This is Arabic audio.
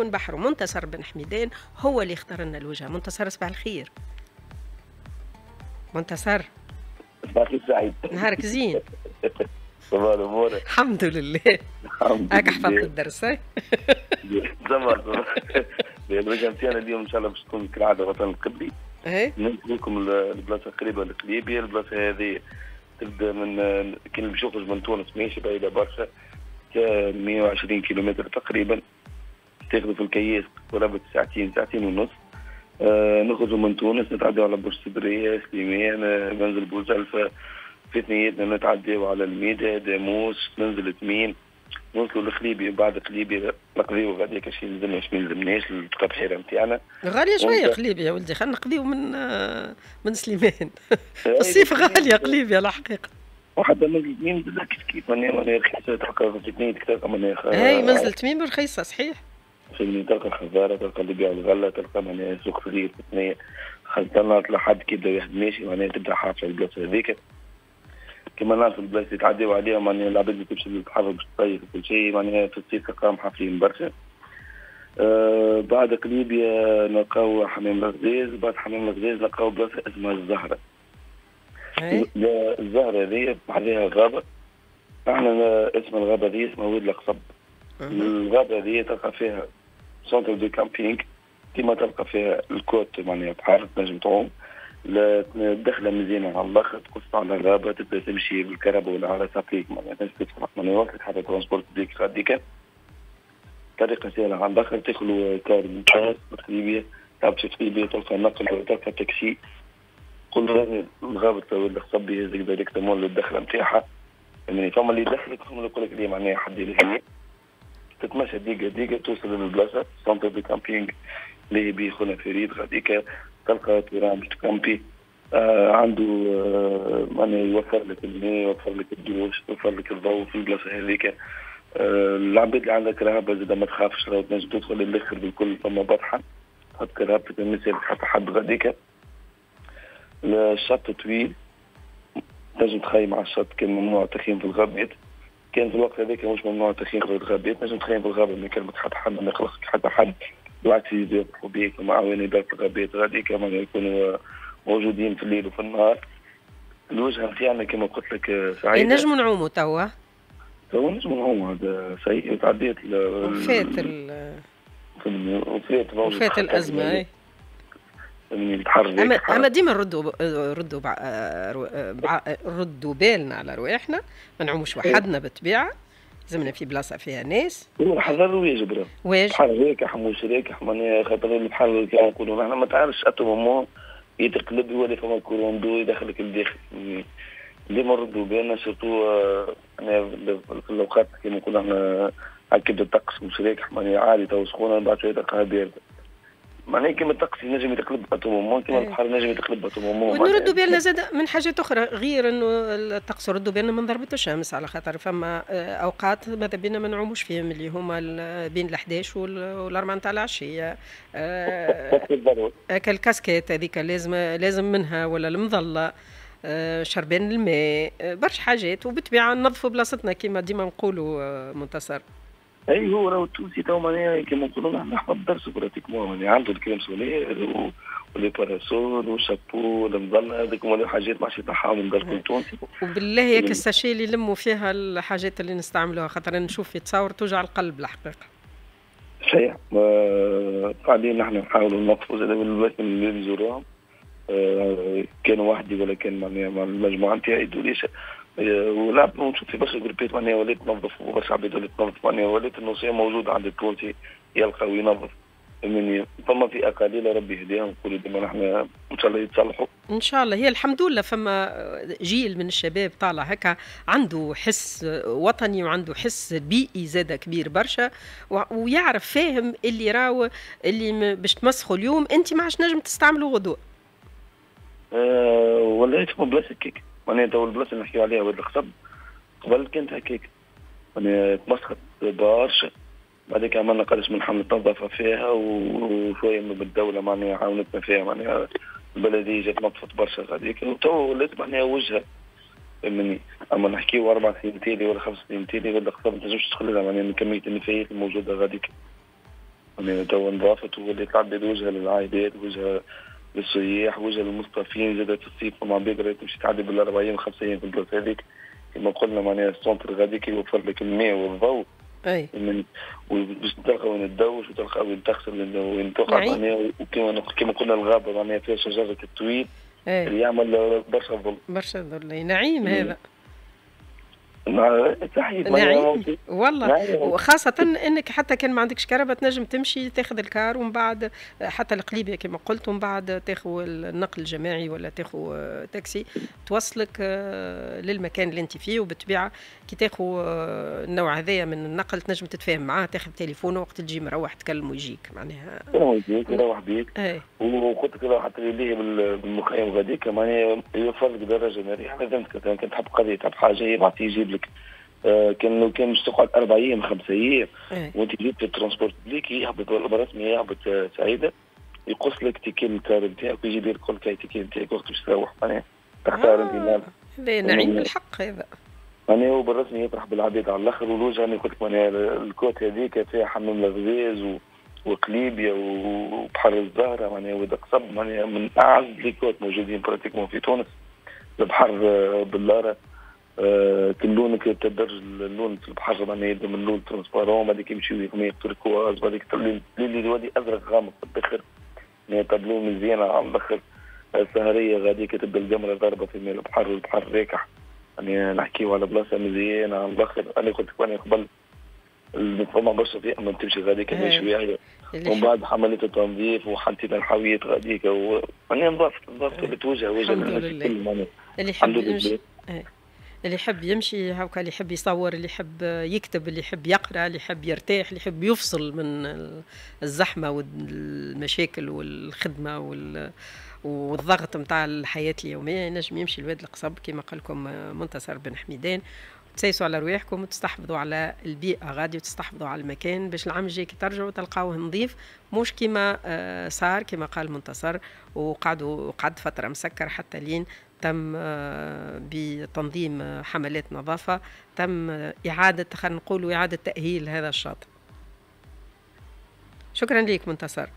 من بحر منتصر بن حميدان هو اللي اختار لنا الوجهه منتصر صباح الخير. منتصر. صباح سعيد نهارك زين. صباح الأمور. الحمد لله. هاك حفظت الدرس زمان الوجهه نتاعنا اليوم إن شاء الله باش تكون كالعادة وطن القبلي. إيه. ننقل لكم البلاصه قريبة لقليبيه البلاصة هذه تبدأ من كان باش يخرج من تونس ماشي بعيدة برشا. 120 كيلومتر تقريبا. تاخذوا في الكياس قرابة ساعتين ساعتين ونص. آه نخرجوا من تونس نتعداو على برج سدرية سليمان منزل بوزلفة. في ثنيتنا نتعداو على الميدا داموس منزل تميم نوصلوا لخليبي وبعد خليبي نقضيو غادي شي يلزمنا شي ما يلزمناش التبحيره نتاعنا غالية شوية قليبي يا ولدي خلينا نقضيو من آه، من سليمان. الصيف غاليه قليبي على الحقيقة وحتى منزل تميم كيف كيف؟ ماني رخيصه تلقى في اثنين تلقى ماني أي منزل تميم رخيصه صحيح. فهمني تلقى الخزاره تلقى اللي يبيع الغله تلقى معناها سوق صغير اثنين. خلطنا لحد كي يبدا واحد ماشي معناها تبدا حافه البلاصه هذيك. كما نعرف البلايص يتعداو عليها معناها العباد اللي تمشي للبحر باش تصيف وكل شيء. معناها في الصيف تلقاهم حافلين برشا. آه بعد قليبيا نلقاو حمام الغزاز بعد حمام الغزاز نلقاو بلاصة اسمها الزهرة. الزهرة هذه بحرها غابة. إحنا اسم الغابة هذه اسمها واد القصب الغابة هذه تلقى فيها centre de camping كيما تلقى فيها ال côte معناها بحر تنجم تعوم. الدخلة مزيانة على الآخر تقص على الغابة تبدأ تمشي بالكرهبة ولا على ساقيك معناها تنجم تدخل معناها وقت حتى transport public غاديك طريقة سهلة على الآخر تدخلوا car تقريبية تقريبية تلقى نقل ولا تلقى تاكسي. كل الغابة اللي قصبي هذيك directement للدخلة نتاعها يعني فما اللي يدخلك فما اللي يقول لك معناها حد اللي تتمشى دقيقة دقيقة توصل للبلاصة centre de camping اللي بيه خونا فريد غاديك تلقى terrain باش تكامبي آه عنده آه معناها يوفر لك الماء يوفر لك الدوش يوفر لك الضوء في البلاصة هذيك العباد اللي عندها كرهبة زادة ما تخافش راهو تنجم تدخل للاخر بالكل فما بطحة تحط كرهبتك يسالك حتى حد غاديك الشط طويل تنجم تخيم على الشط كان ممنوع التخييم في الغابات كان في الوقت هذاك مش ممنوع التخييم في الغابات نجم تخيم في الغابه ما كلمة حتى حد ما يخلصك حتى حد. بالعكس يربحوا بيك ومعاوني بيت الغابات غادي كمان يكونوا موجودين في الليل وفي النهار. الوجهه نتاعنا كما قلت لك سعيده نجموا نعوموا توا. توا نجموا نعوموا هذا سيء تعديت وفات وفات وفات الأزمة اي نتحرك اما أما ديما نردوا ردوا ردوا بالنا على رواحنا ما نعوموش وحدنا بالطبيعة. لازمنا في بلاصة فيها ناس. الحذر واجب راه واجب بحال هيك حموش هيك معناها خاطر البحر كما نقولوا. نحن ما تعرفش à tout moment يتقلب يولي فما courant d'eau يدخلك لداخل ديما نردوا بالنا surtout في الأوقات كما نقولوا إحنا هكا الطقس مش هيك معناها عادي تو سخونة بعد شوية تلقاها بارده معناها كيما الطقس ينجم يتقلب à tout moment كيما البحر ينجم يتقلب à tout moment ونردوا بالنا زادة من حاجات أخرى غير إنه الطقس ردوا بالنا من ضربة الشمس على خاطر فما أوقات ماذا بينا ما نعوموش فيهم اللي هما بين ال 11 وال 4 نتاع العشية. كالكاسكيت هذيك لازم لازم منها ولا المظلة شربان الماء برشا حاجات. وبالطبيعة ننظفوا بلاصتنا كما ديما نقولوا منتصر. أي هو راهو التونسي تو معناها كيما نقولوا نحن نحفظ الدرس pratiquement معناها عنده ال crème solaire و les parasols والشابو المظله هذيك هما الحاجات ماشي تاعهم الدرس التونسي. وبالله ياك ال sachet اللي يلموا فيها الحاجات اللي نستعملوها خاطر نشوف في تصاور توجع القلب الحقيقة. صحيح. قاعدين نحن نحاولوا نوقفوا زادة البلاد اللي نزوروهم. كانوا وحدي ولا كان معناها مع المجموعه نتاعي دوليش ولعب ونشوف في برشا جروبات معناها ولات تنظف وبرشا عباد ولات تنظف معناها ولات النصيه موجوده عند التونسي يلقى وينظف. مني فما في أقاليل ربي يهديهم نقولوا ديما نحن إن شاء الله يتصلحوا. إن شاء الله. هي الحمد لله فما جيل من الشباب طالع هكا عنده حس وطني وعنده حس بيئي زاد كبير برشا ويعرف فاهم اللي راهو اللي باش تمسخوا اليوم. أنت ما عادش نجم تستعملوا غدوة. أه والله فما بلاصه كيك معناها تو البلاصة اللي نحكيو عليها واد القصب قبل كانت هكاك معناها تمسخت برشا بعديك عملنا قداش من حملة نظافة فيها وشوية من الدولة معناها عاونتنا فيها معناها البلدية جات نظفت برشا غاديك. وتو ولات معناها وجهة فهمني أما نحكيو أربع سنين تالي ولا خمس سنين تالي ولا خطاب ما تنجمش تدخل لها معناها من كمية النفايات الموجودة غاديك. يعني تو نظافت وولات العباد وجهة للعائلات وجهة للسياح وجهه للمصطافين زادة الصيف فما عباد تمشي تعدي أيام خمس أيام في البلاصة هذيك. كما قلنا معناها ال centre غاديك يوفر لك الماء والضوء. أي. باش تلقى وين تدوش وتلقى وين تغسل وين تقعد معناها. وكما كما قلنا الغابة معناها فيها شجرة التويل اللي يعمل برشا ظل. برشا ظل. نعيم هذا. صحيح نعيم. والله. نعيم. وخاصة إنك حتى كان ما عندكش كهرباء تنجم تمشي تاخذ الكار ومن بعد حتى القليبية كما قلت ومن بعد تاخذ النقل الجماعي ولا تاخذ تاكسي توصلك آه، للمكان اللي أنت فيه وبالطبيعة كي تاخذ آه، النوع هذايا من النقل تنجم تتفاهم معاه تاخذ تليفونه وقت تجي مروح تكلم ويجيك معناها. يجيك يروح بيك. وقلت كذا حتى اللي بالمخيم غاديك معناها يوفر لك درجة نارية لازم كنت تحب قضية تحب حاجة يبعث يجيب لك آه كان لو كان مش تقعد أربع أيام خمس أيام إيه. وانت جيت في الترونسبورت بليك يهبط رسمي يهبط آه، سعيدة. يقص لك تيكين الكار نتاعك ويجي يقول لك تيكين نتاعك وقت باش تروح. معناها تختار أنت آه. هذا نعيم الحق هذا. معناها هو بالرسمي يفرح بالعباد على الآخر والوجه أنا قلت لك معناها الكوت هذيك فيها حمام الغزاز و... وقليبيا وبحر الزهرة معناها ودا قصب معناها من أعز لي كوت موجودين براتيكمون في تونس. البحر آه، باللاره آه، كل لون تدرج اللون في البحر معناها يبدا من لون ترونسبارون بعديك يمشي يغميق تركواز بعديك اللي يولي أزرق غامق في الآخر. يعني تبلو مزيانه على الآخر. السهرية غاديك تبدأ الجمرة ضاربة في ميل البحر والبحر راكح يعني نحكيو على بلاصة مزيانة على الآخر. أنا قلت لك أنا قبل فما برشا في أما تمشي غاديك شوية ومن بعد عمليه التنظيف وحطينا الحاويات غاديك و يعني نظافت نظافت بتوجه وجه الناس الكل اللي يحب يمشي. اللي يحب يمشي هاكا اللي يحب يصور اللي يحب يكتب اللي يحب يقرأ اللي يحب يرتاح اللي يحب يفصل من الزحمة والمشاكل والخدمة وال والضغط نتاع الحياة اليومية. ينجم يمشي الواد القصب كما قال لكم منتصر بن حميدان. تسيسوا على رواحكم وتستحفظوا على البيئة غادي وتستحفظوا على المكان باش العام الجاي كي ترجعوا تلقاوه نظيف. مش كما آه، صار كما قال منتصر وقعدوا قعد فترة مسكر حتى لين تم آه، بتنظيم حملات نظافة تم إعادة خلينا نقول إعادة تأهيل هذا الشاطئ. شكرا لك منتصر.